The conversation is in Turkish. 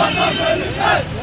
Vatanperverler!